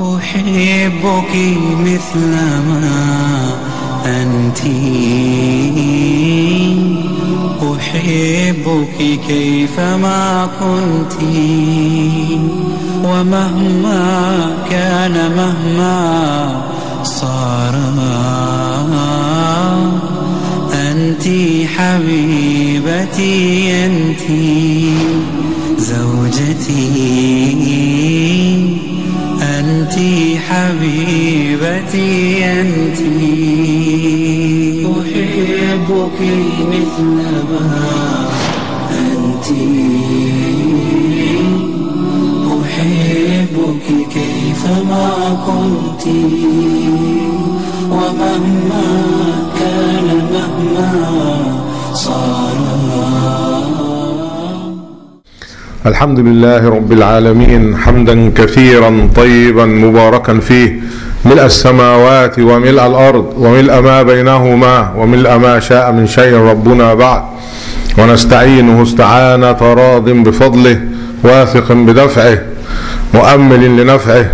أحبك مثلما أنت. أحبك كيفما كنت. ومهما كان مهما صار. أنت حبيبتي أنت زوجتي. أنت حبيبتي أنت. أحبك مثل ما أنت. أحبك كيفما كنت. ومهما كان مهما صار. الحمد لله رب العالمين حمدا كثيرا طيبا مباركا فيه. ملء السماوات وملء الأرض وملء ما بينهما وملء ما شاء من شيء ربنا بعد. ونستعينه استعانة راض بفضله واثق بدفعه مؤمل لنفعه.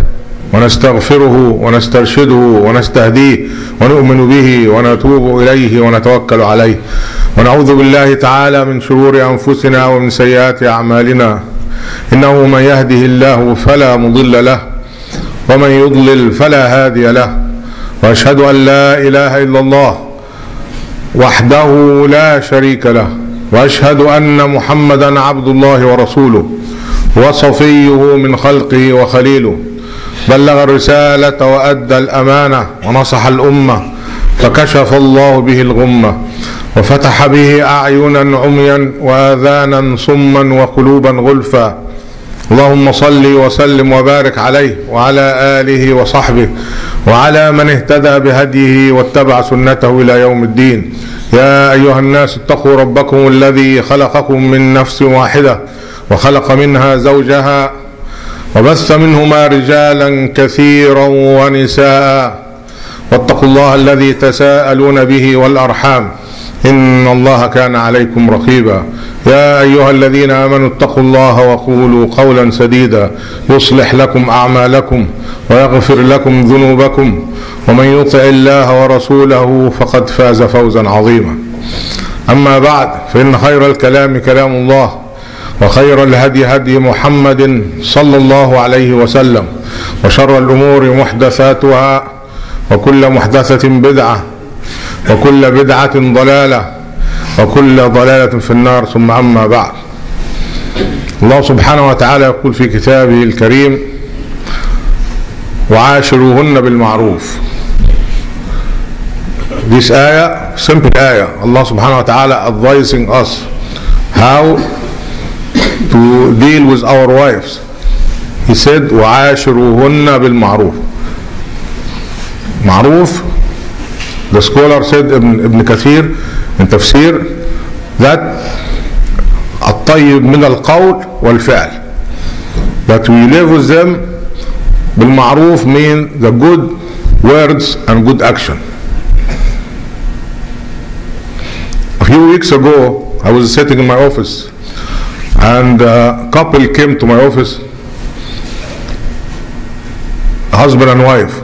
ونستغفره ونسترشده ونستهديه ونؤمن به ونتوب إليه ونتوكل عليه. ونعوذ بالله تعالى من شرور أنفسنا ومن سيئات أعمالنا. إنه من يهده الله فلا مضل له ومن يضلل فلا هادي له. وأشهد أن لا إله إلا الله وحده لا شريك له وأشهد أن محمدا عبد الله ورسوله وصفيه من خلقه وخليله. بلغ الرسالة وأدى الأمانة ونصح الأمة فكشف الله به الغمة. وفتح به أعينا عميا وآذانا صما وقلوبا غلفا. اللهم صل وسلم وبارك عليه وعلى آله وصحبه وعلى من اهتدى بهديه واتبع سنته إلى يوم الدين. يا أيها الناس اتقوا ربكم الذي خلقكم من نفس واحدة وخلق منها زوجها وبث منهما رجالا كثيرا ونساء. واتقوا الله الذي تساءلون به والأرحام. إن الله كان عليكم رقيبا. يا أيها الذين آمنوا اتقوا الله وقولوا قولا سديدا. يصلح لكم أعمالكم ويغفر لكم ذنوبكم. ومن يطع الله ورسوله فقد فاز فوزا عظيما. أما بعد فإن خير الكلام كلام الله وخير الهدي هدي محمد صلى الله عليه وسلم وشر الأمور محدثاتها وكل محدثة بدعة وكل بدعة ضلالة وكل ضلالة في النار ثم أما بعد الله سبحانه وتعالى يقول في كتابه الكريم وعاشروهن بالمعروف This ayah, simple ayah, subhanahu wa ta'ala advising us how to deal with our wives. He said, وعاشروهن بالمعروف. معروف, the scholar said Ibn, Ibn Kathir in tafsir that الطيب من القول والفعل. That we live with them بالمعروف mean the good words and good action. A few weeks ago, I was sitting in my office and a couple came to my office, husband and wife,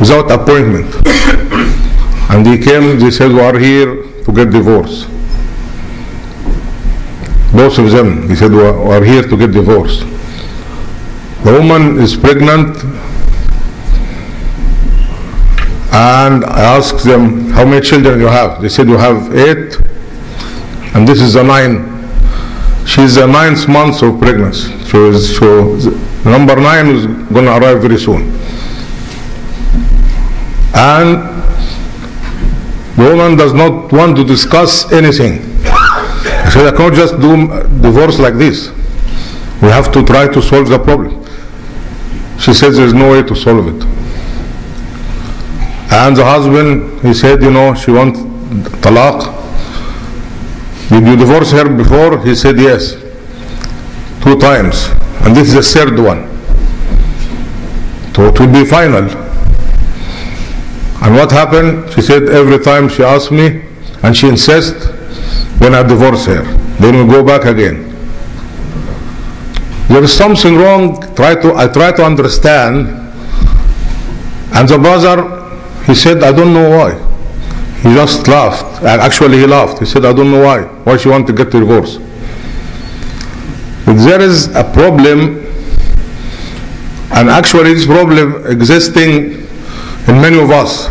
without appointment. and they came, they said, We are here to get divorced. Both of them, they said, We are here to get divorced. The woman is pregnant, and I asked them, How many children you have? They said, You have eight and this is the nine. She's the ninth month of pregnancy. So, so number nine is going to arrive very soon. And the woman does not want to discuss anything. Said, I cannot just do divorce like this. We have to try to solve the problem. She said there's no way to solve it. And the husband, he said, you know, she wants talaq. Did you divorce her before? He said yes. Two times. And this is the third one. So it will be final. And what happened? She said every time she asked me and she insists, when I divorce her. Then we go back again. there is something wrong. Try to I try to understand. And the brother, he said, I don't know why. He just laughed. And actually, he laughed. He said, I don't know why. Why she want to get divorced? But there is a problem, and actually, this problem existing in many of us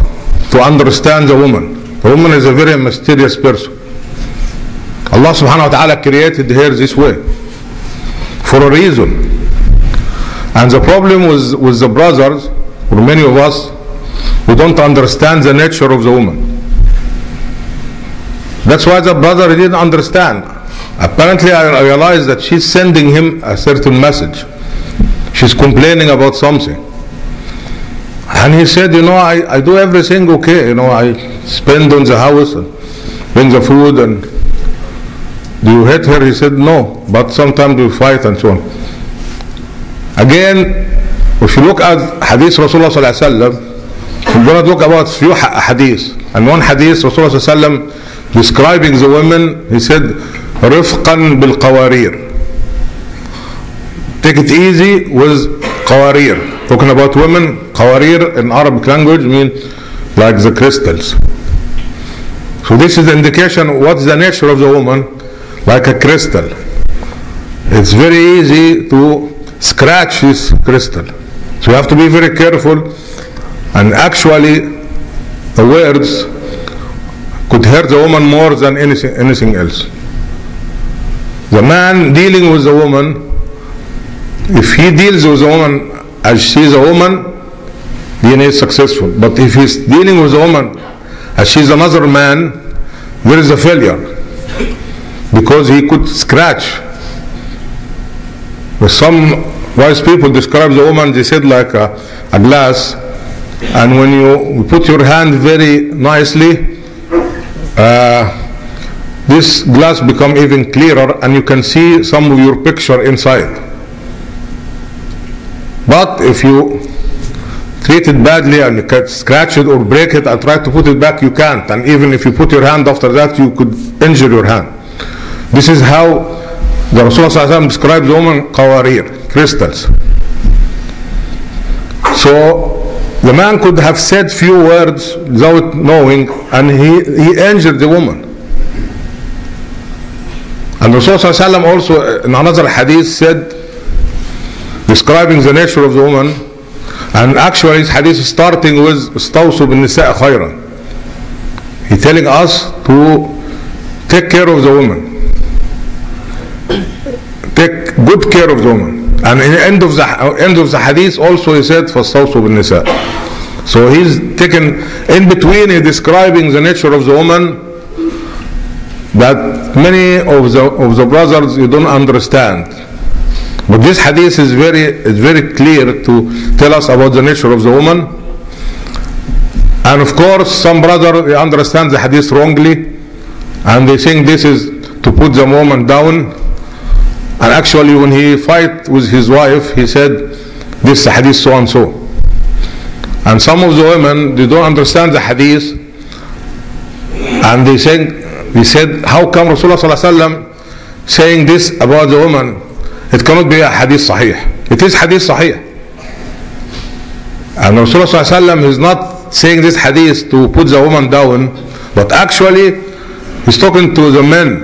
to understand the woman. The woman is a very mysterious person. Allah subhanahu wa ta'ala created her this way for a reason. And the problem with, with the brothers, or many of us, we don't understand the nature of the woman. That's why the brother didn't understand. Apparently, I realized that she's sending him a certain message. She's complaining about something. And he said, You know, I, I do everything okay. You know, I spend on the house and bring the food. And do you hate her? He said, No, but sometimes we fight and so on. Again, if you look at Hadith Rasulullah Sallallahu Alaihi Wasallam, we're going to talk about few ha- hadith. And one hadith, Rasulullah Sallallahu Alaihi Wasallam describing the women, he said, رفقا بالقوارير. Take it easy with qawarir. Talking about women, qawarir in Arabic language mean like the crystals. So this is the indication what's the nature of the woman, like a crystal. It's very easy to scratch this crystal. So you have to be very careful and actually the words could hurt the woman more than anything, anything else. The man dealing with the woman, if he deals with the woman as she's a woman, he is successful. But if he's dealing with a woman as she's another man, there is a failure. Because he could scratch. Some wise people describe the woman, they said like a, a glass, and when you put your hand very nicely, uh, this glass become even clearer and you can see some of your picture inside. But if you treat it badly and you scratch it or break it and try to put it back, you can't. And even if you put your hand after that, you could injure your hand. This is how the Rasulullah describes the woman qawarir, crystals. So the man could have said few words without knowing and he, he injured the woman. And Rasulullah also in another hadith said, describing the nature of the woman, and actually his hadith is starting with استوصوا بالنساء خيرا. He's telling us to take care of the woman. Take good care of the woman. And in the end of the end of the hadith also he said فاستوصوا بالنساء. So he's taken in between he describing the nature of the woman that many of the of the brothers you don't understand. But this hadith is very is very clear to tell us about the nature of the woman. And of course, some brother they understand the hadith wrongly, and they think this is to put the woman down. And actually, when he fight with his wife, he said, "This hadith so and so." And some of the women they don't understand the hadith, and they think they said, "How come Rasulullah saying this about the woman?" It cannot be a hadith sahih. It is hadith sahih. And Rasulullah sallam is not saying this hadith to put the woman down, but actually he's talking to the men,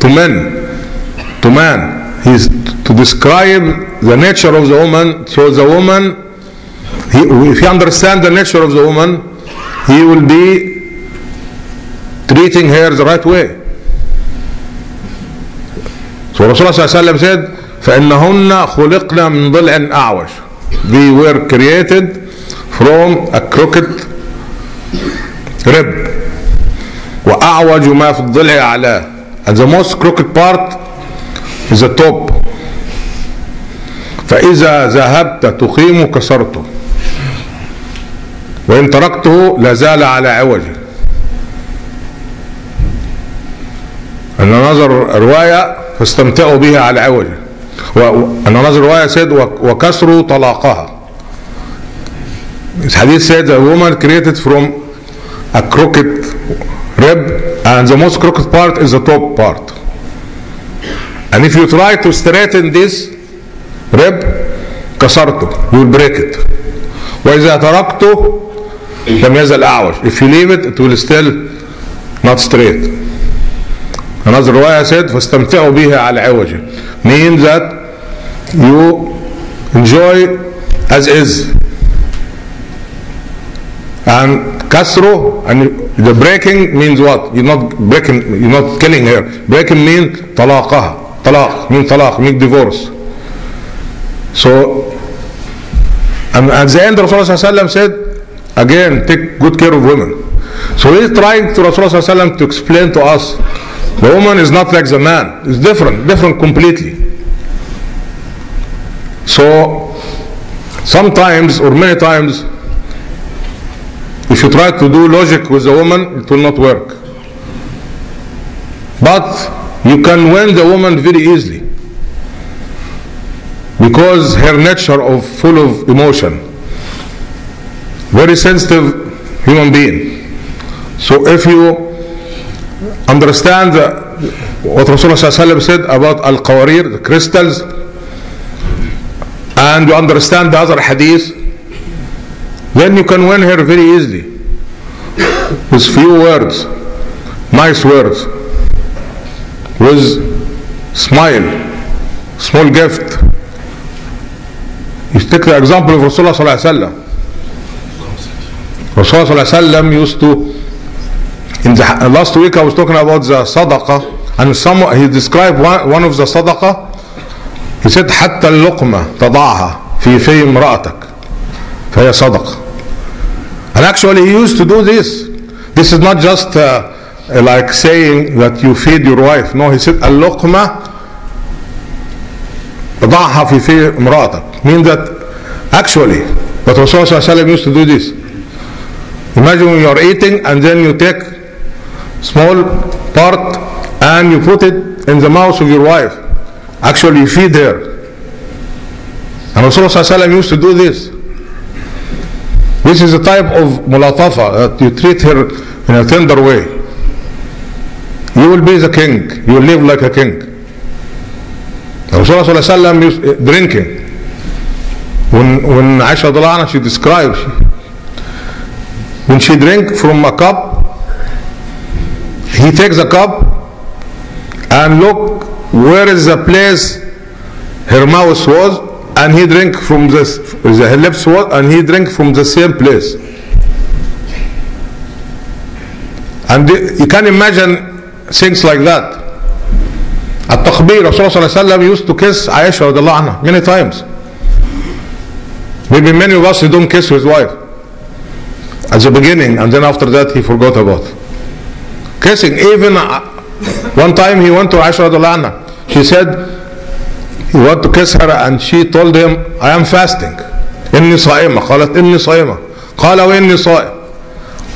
to men, to man. He's to describe the nature of the woman. So the woman, he, if he understand the nature of the woman, he will be treating her the right way. So Rasulullah said, فإنهن خلقنا من ضلع أعوج. They were created from a crooked rib. وأعوج ما في الضلع أعلاه. And the most crooked part is the top. فإذا ذهبت تقيم كسرته. وإن تركته لازال على عوجه. And another رواية فاستمتعوا بها على عوجه. Another رواية said وكسروا طلاقها. Hadith said a woman created from a crooked rib and the most crooked part is the top part. And if you try to straighten this, rib كسرته you will break it وإذا تركته لم يزل أعوج if you leave it it will still not straight another رواية said فاستمتعوا بها على عوجه means that you enjoy as is and kasro and the breaking means what you're not breaking you're not killing her breaking means talaqaha talaq mean talaq mean divorce so and at the end Rasulullah said again take good care of women so he's trying to Rasulullah to explain to us the woman is not like the man it's different different completely so sometimes or many times if you try to do logic with a woman, it will not work. But you can win the woman very easily because her nature of full of emotion, very sensitive human being. So if you understand what Rasulullah said about al qawarir, the crystals, and you understand the other hadith, then you can win her very easily with few words, nice words, with smile, small gift. You take the example of Rasulullah sallallahu alaihi wasallam. Rasulullah sallallahu alaihi wasallam used to. In the last week, I was talking about the sadaqah, and some he described one, one of the sadaqah. He said, حتى اللقمة تضعها في في امرأتك فهي صدقة. And actually, he used to do this. This is not just uh, like saying that you feed your wife. No, he said, اللقمة ضعها في في امرأتك. Means that actually, but Rasulullah used to do this. Imagine when you are eating and then you take small part and you put it in the mouth of your wife. Actually, you feed her. And Rasulullah used to do this. This is a type of mulatafa that you treat her in a tender way. You will be the king. You will live like a king. Rasulullah used eh, drinking. When when Aisha anha, she describes when she drink from a cup, he takes a cup and look where is the place her mouth was and he drink from this the lips was and he drink from the same place and you can imagine things like that التخبير Rasulullah صلى الله عليه وسلم used to kiss Aisha رضي الله عنها many times maybe many of us he don't kiss his wife at the beginning and then after that he forgot about kissing even one time he went to Aisha رضي الله عنها she said he want to kiss her and she told him I am fasting إني صائمة قالت إني صائمة قال وإني صائم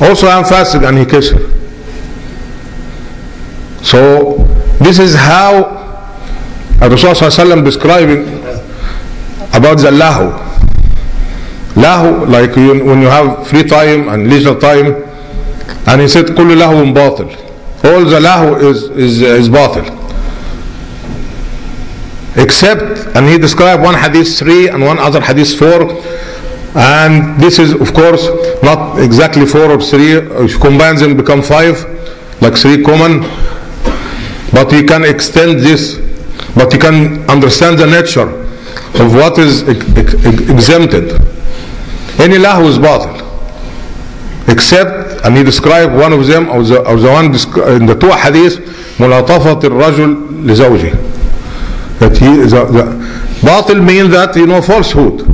also I am fasting and he kissed her so this is how Rasul sallallahu describing about the lahu lahu like you, when you have free time and leisure time and he said كل له باطل all the lahu is is is باطل except and he described one hadith 3 and one other hadith 4 and this is of course not exactly 4 or 3 if you combine them become 5 like 3 common but you can extend this but you can understand the nature of what is exempted any lahu is batil except and he described one of them or the, the one in the two hadith ملاطفة الرجل لزوجه that he the, the means that you know falsehood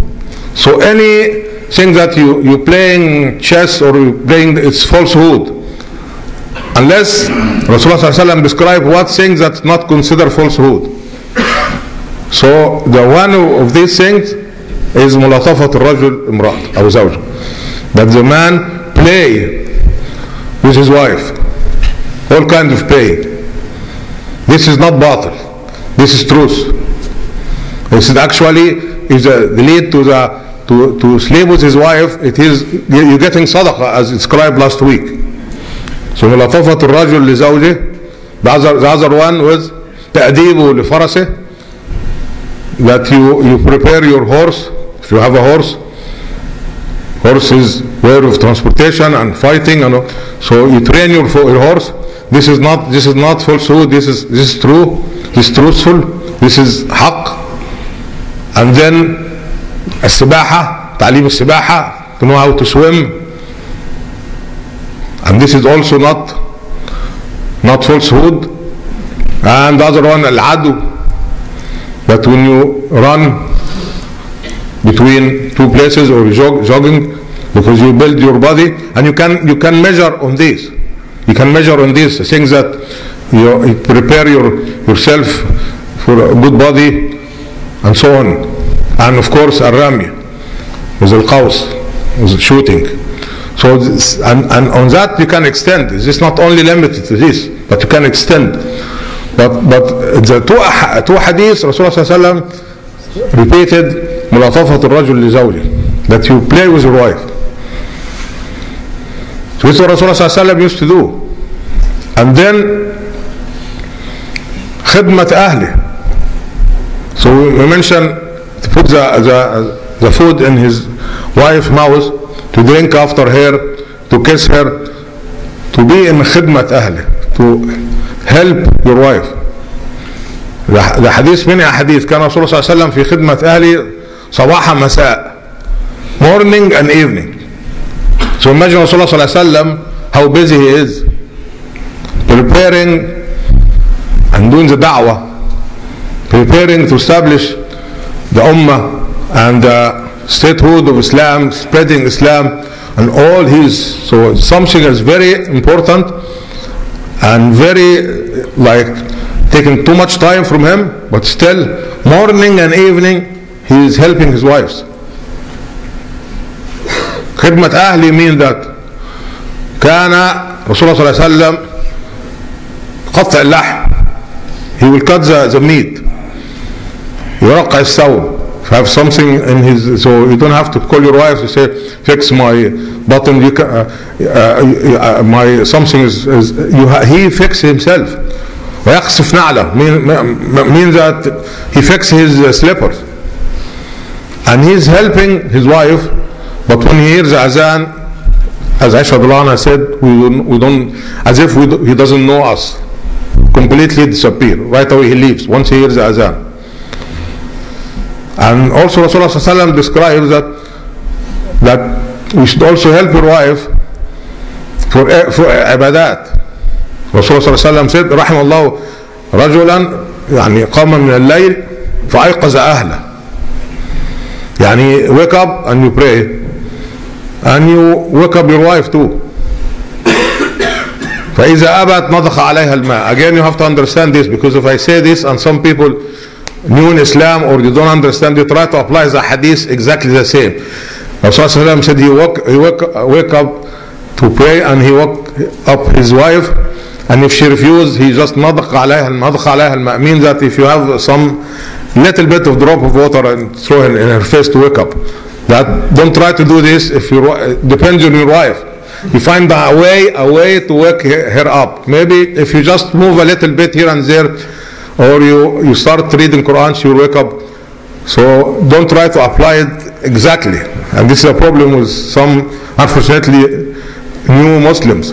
so anything that you you playing chess or you playing it's falsehood unless Rasulullah describe what things that's not considered falsehood so the one of these things is ملاطفة الرجل امرأة أو زوجة that the man play with his wife all kinds of play this is not batil this is truth. This is actually if the, lead to the to, to sleep with his wife, it is you're getting sadaqah as described last week. So ملاطفة الرجل لزوجه the other, the other one was تأديبه لفرسه that you, you prepare your horse, if you have a horse, horse is way of transportation and fighting and all. so you train your, fo- your horse this is not this is not falsehood this is this is true this is truthful this is حق and then السباحة تعليم السباحة to know how to swim and this is also not not falsehood and the other one العدو that when you run between two places or jog, jogging because you build your body and you can you can measure on this you can measure on these things that you, you prepare your yourself for a good body and so on and of course الرمي with القوس with shooting so this, and, and on that you can extend this is not only limited to this but you can extend but but the two أح- two hadiths Rasulullah صلى الله عليه وسلم repeated ملاطفة الرجل لزوجه that you play with your wife Rasulullah صلى الله عليه وسلم do and then خدمة أهله so we mentioned to put the, the, the food in his wife's mouth to drink after her to kiss her to be in خدمة أهله to help your wife ده حديث من حديث كان رسول الله صلى الله عليه وسلم في خدمة أهله صباحا مساء morning and evening So imagine Rasulullah how busy he is preparing and doing the da'wah, preparing to establish the ummah and the statehood of Islam, spreading Islam and all his, so something is very important and very like taking too much time from him, but still morning and evening he is helping his wives. خدمة أهلي mean that كان رسول الله صلى الله عليه وسلم قطع اللحم he will cut the, the meat يرقع الثوب have something in his so you don't have to call your wife to say fix my button you can, uh, uh, uh, my something is, is you ha, he fix himself ويقصف نعله mean, mean that he fix his uh, slippers and he's helping his wife but when he hears the azan as Aisha Dalana said we don't, we don't as if we, do- he doesn't know us completely disappear right away he leaves once he hears the azan and also Rasulullah describes that that we should also help your wife for for عبادات Rasulullah صلى الله عليه وسلم said رحم الله رجلا يعني قام من الليل فأيقظ أهله يعني wake up and you pray and you wake up your wife too فإذا أبت نضخ عليها الماء again you have to understand this because if I say this and some people new in Islam or they don't understand they try to apply the hadith exactly the same Rasulullah said he woke, he woke, wake up to pray and he woke up his wife and if she refused he just نضخ عليها نضخ عليها الماء means that if you have some little bit of drop of water and throw it in her face to wake up that don't try to do this if you depends on your wife. You find a way a way to wake her up. Maybe if you just move a little bit here and there or you you start reading quran she will wake up. So don't try to apply it exactly. And this is a problem with some unfortunately new muslims.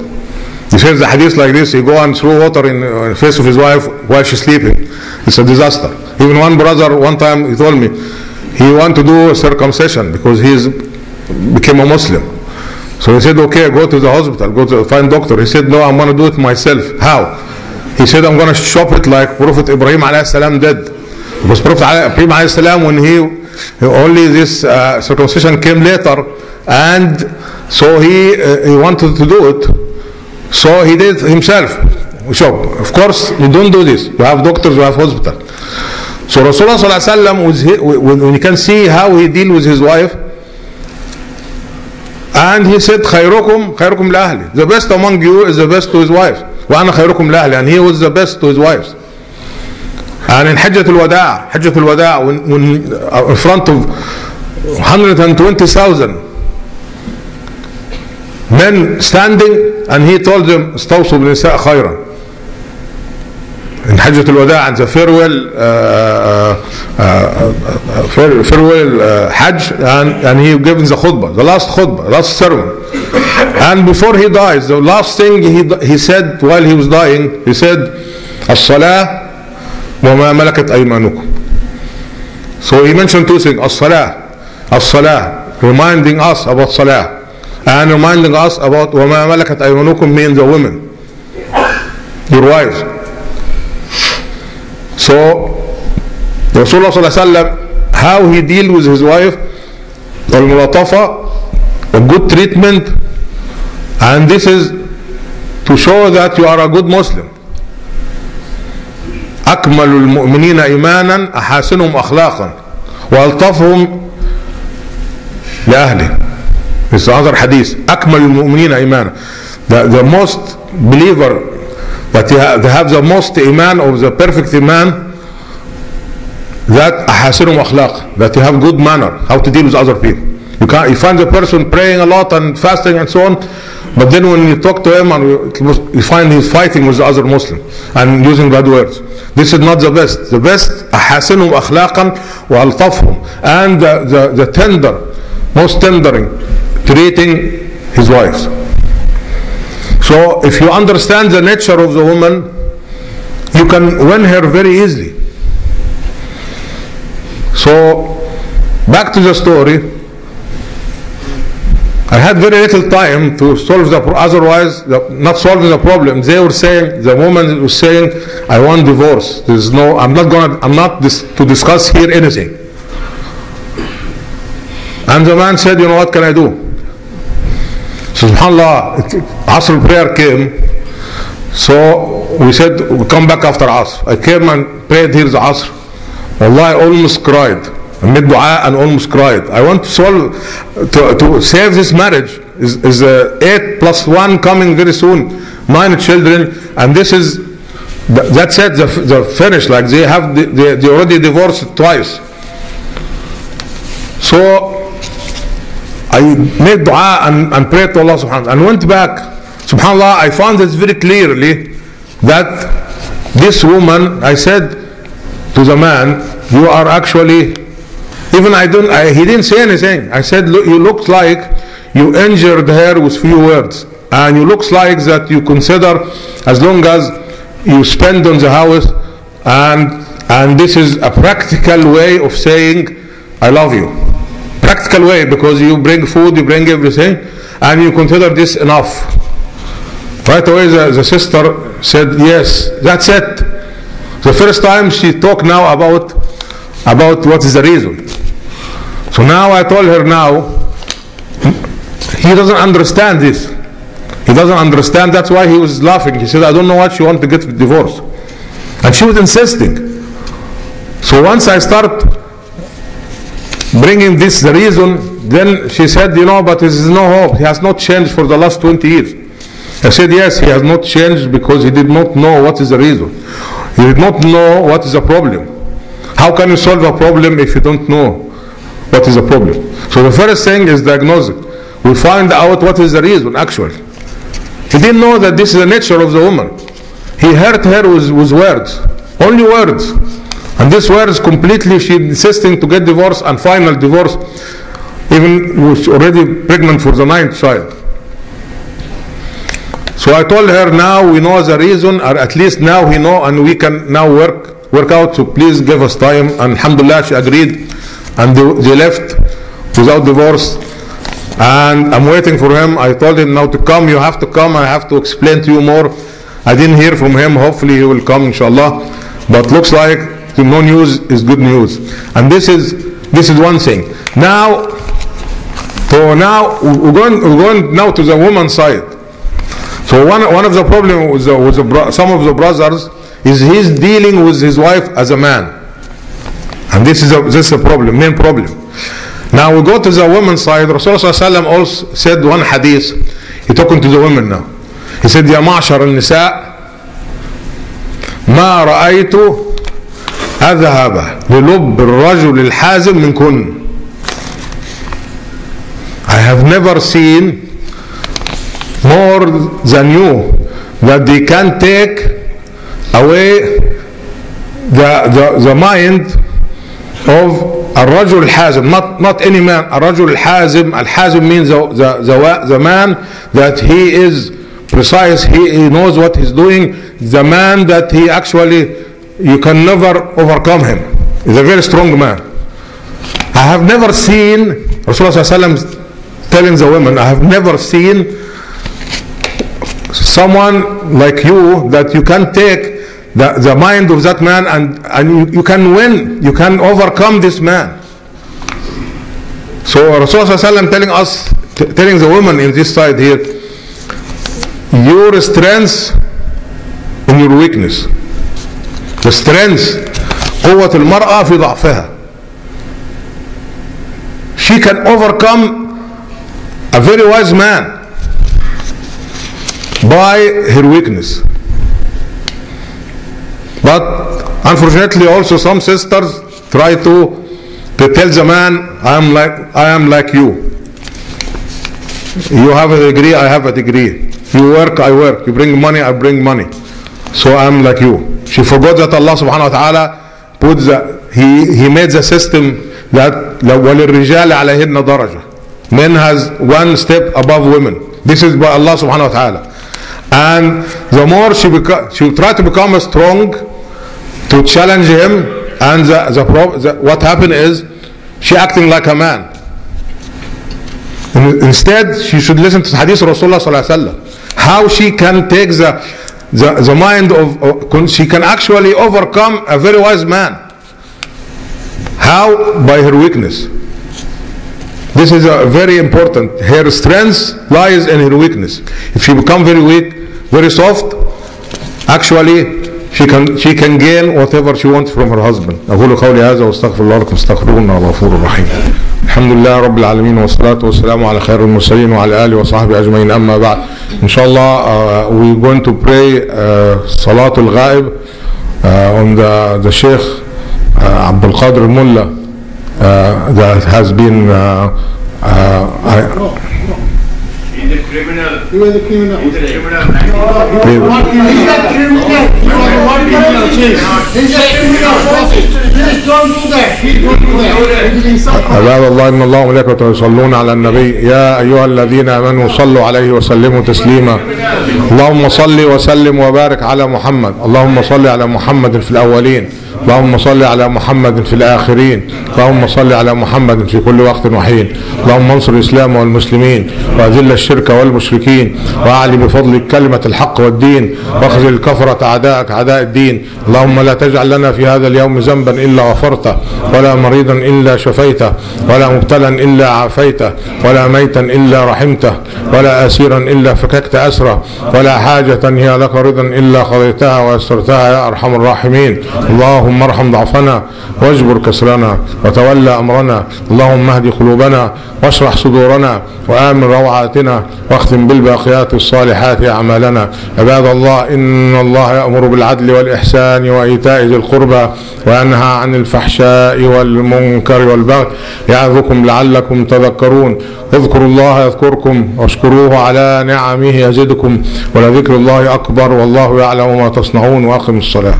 He says the hadith like this he go and throw water in the face of his wife while she's sleeping. It's a disaster. Even one brother one time he told me he want to do circumcision because he's became a muslim so he said, okay, go to the hospital, go to find doctor. He said, no, I'm going to do it myself. How? He said, I'm going to chop it like Prophet Ibrahim alayhi did. Because Prophet Ibrahim alayhi when he, only this uh, circumcision came later, and so he, uh, he wanted to do it, so he did himself. So, of course, you don't do this. You have doctors, you have hospital. So Rasulullah sallallahu alaihi wasallam, when you can see how he deal with his wife, and he said خيركم خيركم لأهلي the best among you is the best to his wives وأنا خيركم لأهلي and he was the best to his wives and in حجة الوداع حجة الوداع when, when uh, in front of 120,000 men standing and he told them استوصوا بالنساء خيرا in Hajjat al-Wada and the farewell uh, uh, uh, uh, Hajj and, and he given the khutbah, the last khutbah, last sermon. And before he dies, the last thing he, he said while he was dying, he said, الصلاة وما ملكت أيمانكم. So he mentioned two things, الصلاة, الصلاة, reminding us about salah, and reminding us about وما ملكت أيمانكم means the women, your wives. So Rasulullah صلى الله عليه وسلم, how he deal with his wife, الملاطفة, a good treatment, and this is to show that you are a good Muslim. أكمل المؤمنين إيمانا أحاسنهم أخلاقا وألطفهم لأهله This is another hadith أكمل المؤمنين إيمانا the, the most believer that they have, they have the most iman or the perfect iman that أحاسنهم أخلاق that they have good manner how to deal with other people you can you find the person praying a lot and fasting and so on but then when you talk to him and you- you find he's fighting with the other Muslim and using bad words this is not the best the best أحاسنهم أخلاقا وألطفهم and the, the, the tender most tendering treating his wives so if you understand the nature of the woman you can win her very easily so back to the story I had very little time to solve the otherwise the, not solving the problem. They were saying the woman was saying, "I want divorce." There's no. I'm not going. I'm not dis, to discuss here anything. And the man said, "You know what can I do?" Subhanallah, Asr prayer came. So we said we come back after Asr. I came and prayed here the Asr. Allah, I almost cried. I made dua and almost cried. I want to solve, to, to save this marriage. Is, is uh, eight plus one coming very soon, nine children, and this is th- that's it. The, the finish. Like they have, the, they, they already divorced twice. So I made dua and, and prayed to Allah subhanahu wa ta'ala and went back. Subhanallah, I found this very clearly that this woman, I said to the man, you are actually, even I don't, I, he didn't say anything. I said, look, you look like you injured her with few words. And you looks like that you consider as long as you spend on the house and and this is a practical way of saying I love you practical way because you bring food, you bring everything, and you consider this enough. Right away, the, the sister said, "Yes, that's it." The first time she talked now about about what is the reason. So now I told her now he doesn't understand this. He doesn't understand. That's why he was laughing. He said, "I don't know what she want to get divorced," and she was insisting. So once I start bringing this the reason, then she said, you know, but there is no hope. He has not changed for the last 20 years. I said, yes, he has not changed because he did not know what is the reason. He did not know what is the problem. How can you solve a problem if you don't know what is the problem? So the first thing is diagnosing. We find out what is the reason actually. He didn't know that this is the nature of the woman. He hurt her with, with words, only words. And these words completely, she insisting to get divorce and final divorce, even was already pregnant for the ninth child. So I told her now we know the reason, or at least now we know, and we can now work work out. So please give us time. And Alhamdulillah, she agreed, and they left without divorce. And I'm waiting for him. I told him now to come. You have to come. I have to explain to you more. I didn't hear from him. Hopefully he will come, inshallah. But looks like the no news is good news. And this is this is one thing. Now, so now we're going we're going now to the woman's side. So one one of the problem with, the, with the bro- some of the brothers is he's dealing with his wife as a man, and this is a this is a problem, main problem. Now we go to the women's side. Rasulullah SAW also said one hadith. He talking to the women now. He said, يا معشر النساء ما رأيت أذهب للب الرجل الحازم منكن. I have never seen more than you that they can take away the, the, the mind of الرجل الحازم not, not any man الرجل الحازم الحازم means the, the, the, the man that he is precise he, he knows what he's doing the man that he actually you can never overcome him He's a very strong man I have never seen Rasulullah telling the women I have never seen someone like you that you can take the, the mind of that man and, and you, you can win, you can overcome this man. So Rasulullah telling us, t- telling the women in this side here, your strength in your weakness. The strength قوة المرأة في ضعفها. She can overcome a very wise man by her weakness. But unfortunately, also some sisters try to, to tell the man, "I am like I am like you. You have a degree, I have a degree. You work, I work. You bring money, I bring money. So I am like you." She forgot that Allah Subhanahu wa Taala put the he he made the system that وللرجال عليهن درجة. Men has one step above women. This is by Allah Subhanahu wa Taala. And the more she beca- she try to become strong to challenge him, and the, the, pro- the what happened is she acting like a man. In- Instead, she should listen to Hadith Rasulullah sallallahu alaihi wasallam. How she can take the the, the mind of, of she can actually overcome a very wise man. How? By her weakness. This is a very important. Her strength lies in her weakness. If she become very weak, very soft, actually she can she can gain whatever she wants from her husband. أقول قولي هذا واستغفر الله لكم استغفروه إنه غفور رحيم. الحمد لله رب العالمين والصلاة والسلام على خير المرسلين وعلى آله وصحبه أجمعين أما بعد. إن شاء الله uh, we going to pray uh, صلاة الغائب uh, on the the Sheikh uh, Abdul Qadir Mullah uh, that has been uh, uh, I, He's a criminal. He was a criminal. He's a criminal. He's a criminal. He's a criminal. He's a criminal. Please don't do that. Please don't do that. He did insult. عباد الله إن الله وملائكته يصلون على النبي يا أيها الذين آمنوا صلوا عليه وسلموا تسليما اللهم صل وسلم وبارك على محمد اللهم صل على محمد في الأولين اللهم صل على محمد في الآخرين اللهم صل على محمد في كل وقت وحين اللهم انصر الإسلام والمسلمين وأذل الشرك والمشركين واعلي بفضلك كلمة الحق والدين واخذل الكفرة أعداءك أعداء الدين. اللهم لا تجعل لنا في هذا اليوم ذنبا إلا غفرته ولا مريضا إلا شفيته ولا مبتلا إلا عافيته ولا ميتا إلا رحمته ولا اسيرا إلا فككت أسره ولا حاجة هي لك رضا إلا قضيتها ويسرتها يا أرحم الراحمين. اللهم ارحم ضعفنا واجبر كسرنا وتولى أمرنا. اللهم اهد قلوبنا واشرح صدورنا وآمن روعاتنا. واختم بالباقيات الصالحات أعمالنا. عباد الله إن الله يأمر بالعدل والإحسان وإيتاء ذي القربى وينهى عن الفحشاء والمنكر والبغي يعظكم لعلكم تذكرون. اذكروا الله يذكركم واشكروه على نعمه يزدكم ولذكر الله أكبر والله يعلم ما تصنعون وأقم الصلاة.